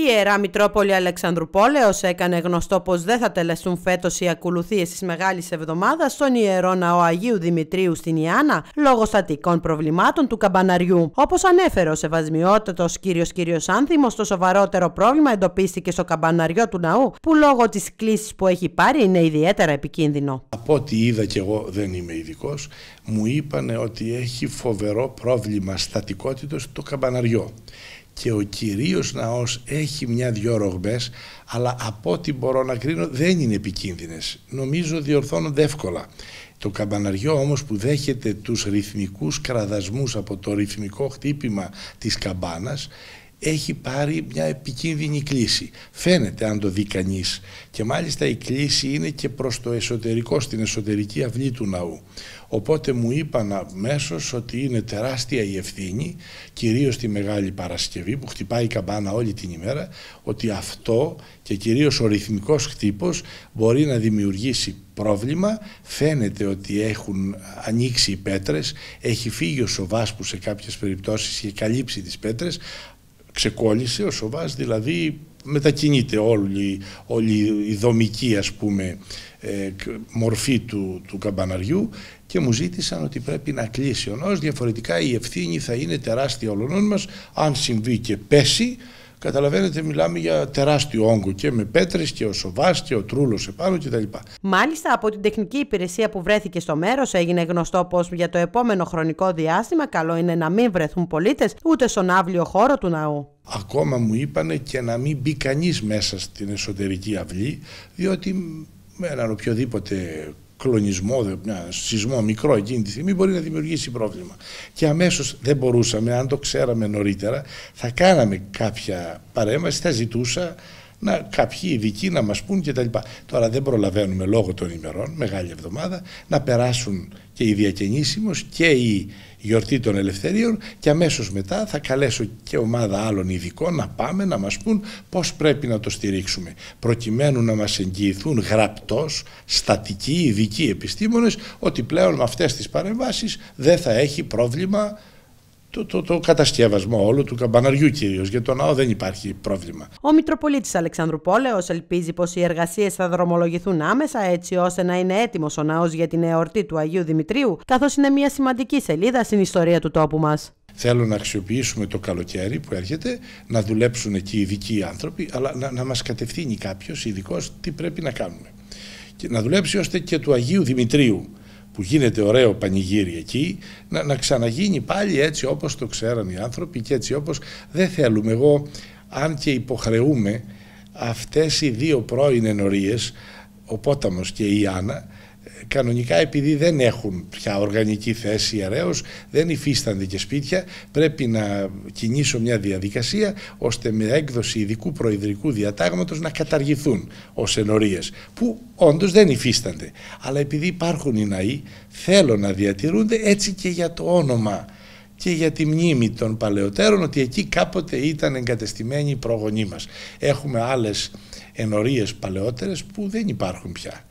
Η Ιερά Μητρόπολη Αλεξανδρουπόλεως έκανε γνωστό πως δεν θα τελεστούν φέτος οι ακολουθίες της Μεγάλης Εβδομάδας στον Ιερό Ναό Αγίου Δημητρίου στην Ιάννα λόγω στατικών προβλημάτων του καμπαναριού. Όπως ανέφερε ο Σεβασμιότατος κύριος κύριος Άνθιμος, το σοβαρότερο πρόβλημα εντοπίστηκε στο καμπαναριό του ναού που λόγω της κλίσης που έχει πάρει είναι ιδιαίτερα επικίνδυνο. Από ό,τι είδα και εγώ δεν είμαι ειδικός, μου είπανε ότι έχει φοβερό πρόβλημα στατικότητος το καμπαναριό και ο κυρίως ναός έχει μια-δυο ρογμές αλλά από ό,τι μπορώ να κρίνω δεν είναι επικίνδυνες. Νομίζω διορθώνονται εύκολα. Το καμπαναριό όμως που δέχεται τους ρυθμικούς κραδασμούς από το ρυθμικό χτύπημα της καμπάνας έχει πάρει μια επικίνδυνη κλίση. Φαίνεται αν το δει κανείς. Και μάλιστα η κλίση είναι και προς το εσωτερικό, στην εσωτερική αυλή του ναού. Οπότε μου είπαν αμέσως ότι είναι τεράστια η ευθύνη, κυρίως τη Μεγάλη Παρασκευή που χτυπάει η καμπάνα όλη την ημέρα, ότι αυτό και κυρίως ο ρυθμικός χτύπος μπορεί να δημιουργήσει πρόβλημα. Φαίνεται ότι έχουν ανοίξει οι πέτρες, έχει φύγει ο σοβάς που σε κάποιες περιπτώσεις είχε καλύψει τις πέτρες, ξεκόλλησε ο Σοβάς, δηλαδή μετακινείται όλη, όλη η δομική ας πούμε ε, μορφή του, του καμπαναριού και μου ζήτησαν ότι πρέπει να κλείσει ο ναός, διαφορετικά η ευθύνη θα είναι τεράστια όλων μας, αν συμβεί και πέσει Καταλαβαίνετε, μιλάμε για τεράστιο όγκο και με πέτρες και ο σοβάς και ο τρούλος επάνω κτλ. Μάλιστα, από την τεχνική υπηρεσία που βρέθηκε στο μέρος, έγινε γνωστό πως για το επόμενο χρονικό διάστημα καλό είναι να μην βρεθούν πολίτες ούτε στον άβλιο χώρο του ναού. Ακόμα μου είπανε και να μην μπει κανείς μέσα στην εσωτερική αυλή, διότι με έναν οποιοδήποτε κλονισμό, ένα σεισμό μικρό εκείνη τη στιγμή μπορεί να δημιουργήσει πρόβλημα. Και αμέσως δεν μπορούσαμε, αν το ξέραμε νωρίτερα, θα κάναμε κάποια παρέμβαση, θα ζητούσα να κάποιοι ειδικοί να μας πούν κτλ. Τώρα δεν προλαβαίνουμε λόγω των ημερών, μεγάλη εβδομάδα, να περάσουν και η διακαινήσιμος και η γιορτή των ελευθερίων και αμέσως μετά θα καλέσω και ομάδα άλλων ειδικών να πάμε να μας πούν πώς πρέπει να το στηρίξουμε προκειμένου να μας εγγυηθούν γραπτός, στατικοί, ειδικοί επιστήμονες ότι πλέον με αυτές τις παρεμβάσεις δεν θα έχει πρόβλημα το, το, το κατασκεύασμα όλου του καμπαναριού κυρίως. Για τον ναό δεν υπάρχει πρόβλημα. Ο Μητροπολίτης Αλεξάνδρου Πόλεος ελπίζει πως οι εργασίες θα δρομολογηθούν άμεσα έτσι ώστε να είναι έτοιμος ο ναός για την εορτή του Αγίου Δημητρίου, καθώς είναι μια σημαντική σελίδα στην ιστορία του τόπου μας. Θέλω να αξιοποιήσουμε το καλοκαίρι που έρχεται, να δουλέψουν εκεί οι ειδικοί άνθρωποι, αλλά να, να μας κατευθύνει κάποιος ειδικός τι πρέπει να κάνουμε. Και να δουλέψει ώστε και του Αγίου Δημητρίου που γίνεται ωραίο πανηγύρι εκεί, να, να ξαναγίνει πάλι έτσι όπως το ξέραν οι άνθρωποι και έτσι όπως δεν θέλουμε. Εγώ, αν και υποχρεούμε αυτές οι δύο πρώην ενορίες, ο Πόταμος και η Άννα, κανονικά επειδή δεν έχουν πια οργανική θέση ιερέως, δεν υφίστανται και σπίτια, πρέπει να κινήσω μια διαδικασία ώστε με έκδοση ειδικού προεδρικού διατάγματος να καταργηθούν ως ενορίες, που όντως δεν υφίστανται. Αλλά επειδή υπάρχουν οι ναοί, θέλω να διατηρούνται έτσι και για το όνομα και για τη μνήμη των παλαιότερων ότι εκεί κάποτε ήταν εγκατεστημένοι οι προγονείς μας. Έχουμε άλλες ενορίες παλαιότερες που δεν υπάρχουν πια.